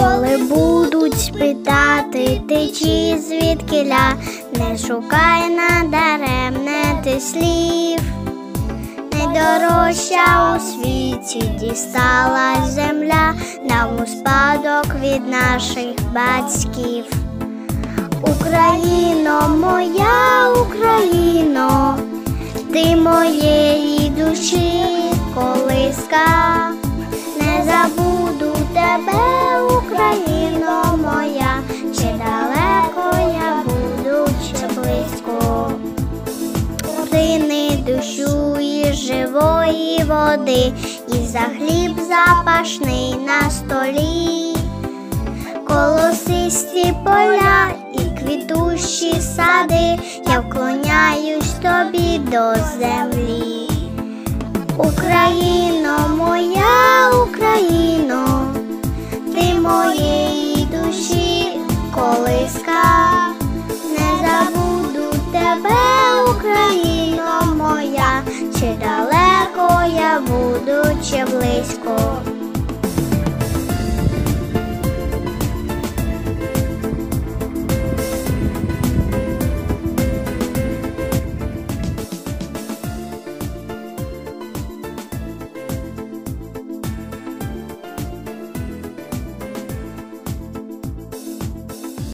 Коли будуть спитати ти чи звідкиля, не шукай надаремне ти слів, найдорожча у світі дісталась земля, нам у спадок від наших батьків. Україно, моя Україно, ти моєї душі колиска, живої води, і за хліб запашний на столі, колосисті поля і квітущі сади, я вклоняюсь тобі до землі. Україно, Чи близько.